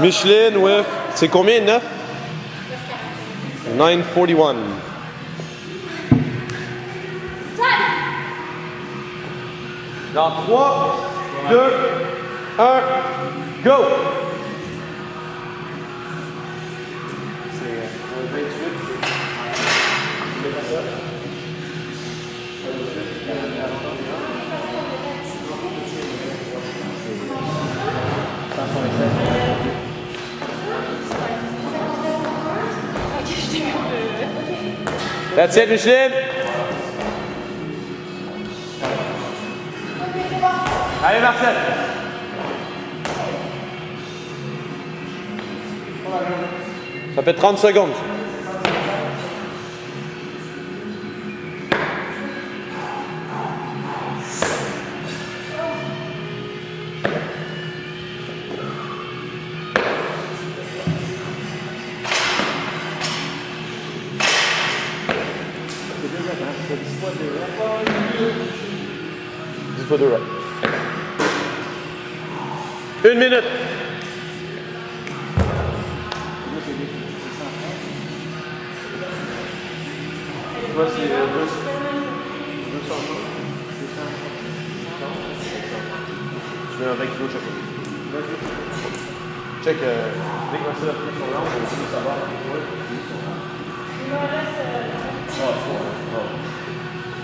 Micheline with. C'est combien? 9 941. Dans 3, 2, 1, go! That's it, Micheline. Allez, Marcel. Ça fait 30 secondes. Une minute. Toi, c'est deux- 200. Je mets un 20 kilos chaque fois. Check, dès que Marcel a on va savoir.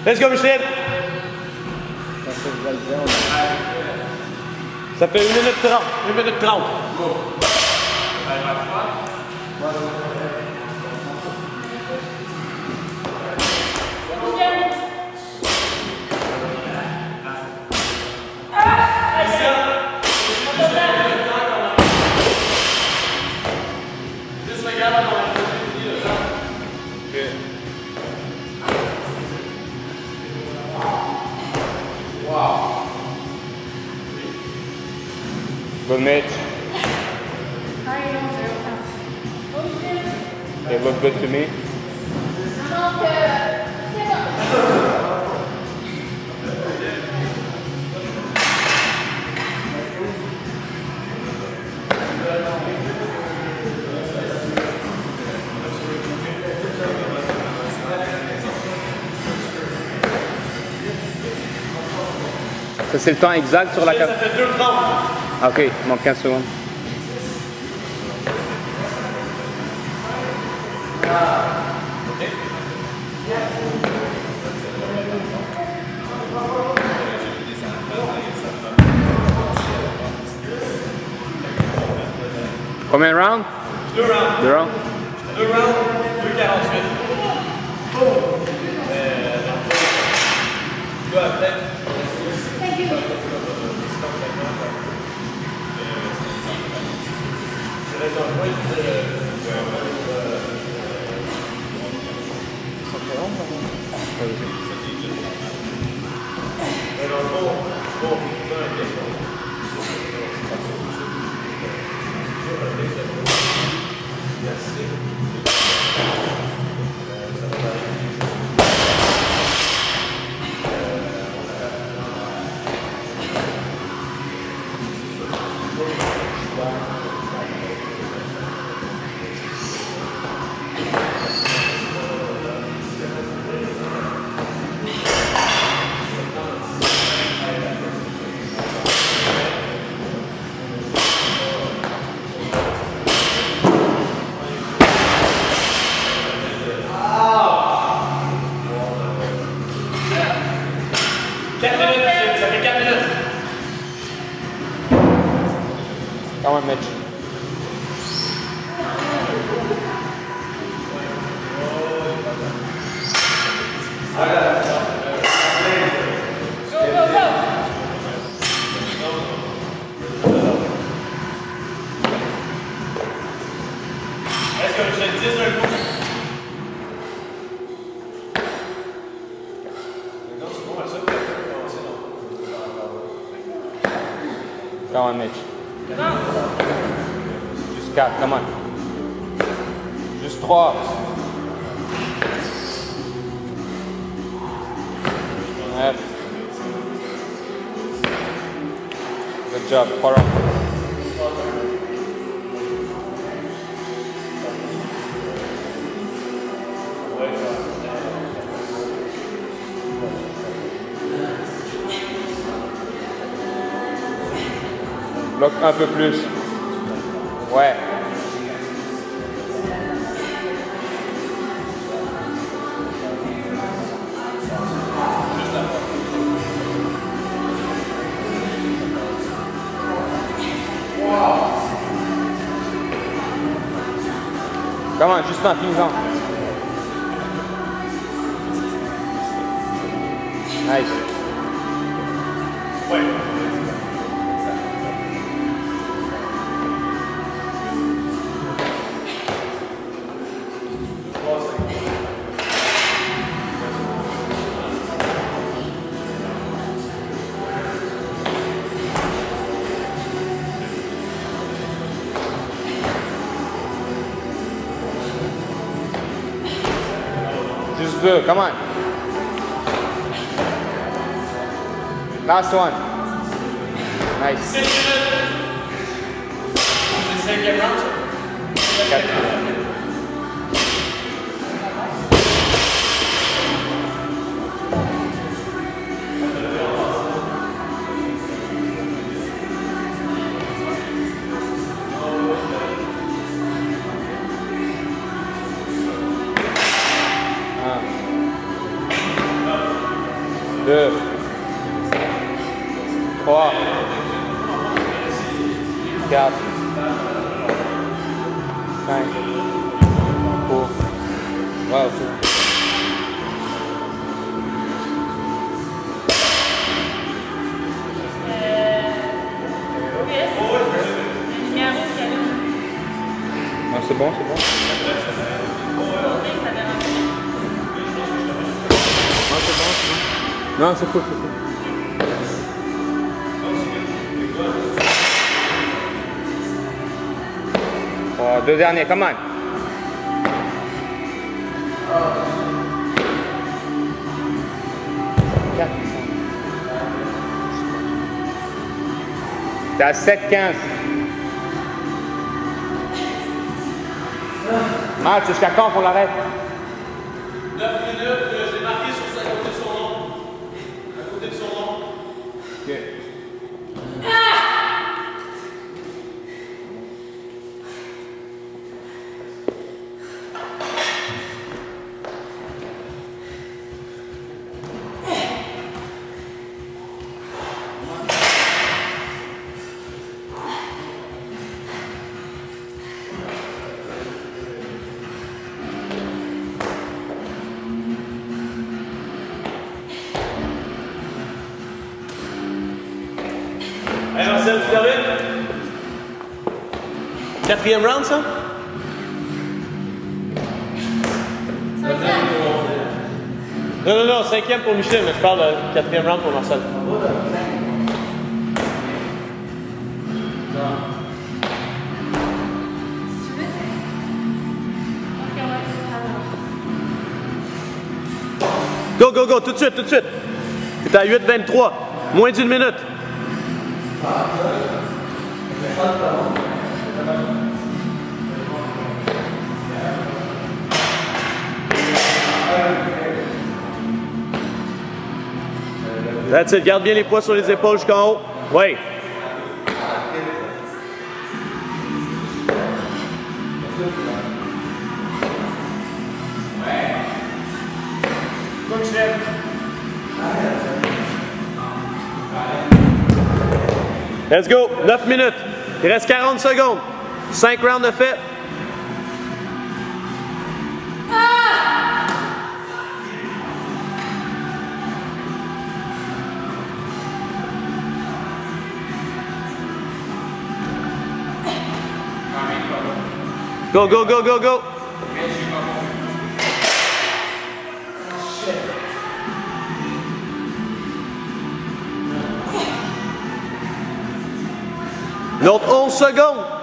Let's go! Ça fait 1 minute 30. 1 minute 30. Good know. They look good to me. C'est le temps exact sur la carte. Fait 2 30. Ah, ok, il manque 15 secondes. Combien de rounds? 2 rounds. Deux rounds? 2 rounds, 2 48. Come Come on, Mitch. Juste 4, come on. Juste 3. Yes. Good job, Parang. bloque un peu plus. Come on, Justin, finis-en. Nice. Wait. Deux, come on. Last one. Nice. Cinquième 2, 3, euh, c'est bon, c'est bon. Non, c'est cool, c'est cool. Oh, deux derniers, come on. Quatre. T'es à 7-15. Max, jusqu'à quand qu'on l'arrête? 9 minutes, euh, j'ai marqué sur sa côté de son nom. À côté de son nom. Allez, Marcel, tu termines? Quatrième round, ça? Non, non, non, cinquième pour Michel, mais je parle de quatrième round pour Marcel. Go, go, go, tout de suite, tout de suite. T'es à 8-23, moins d'une minute. That's it. Garde bien les poids sur les épaules jusqu'en haut. Oui. Let's go. 9 minutes. Il reste 40 secondes. 5 rounds de fait. Go, go, go, go, go. dat onze gang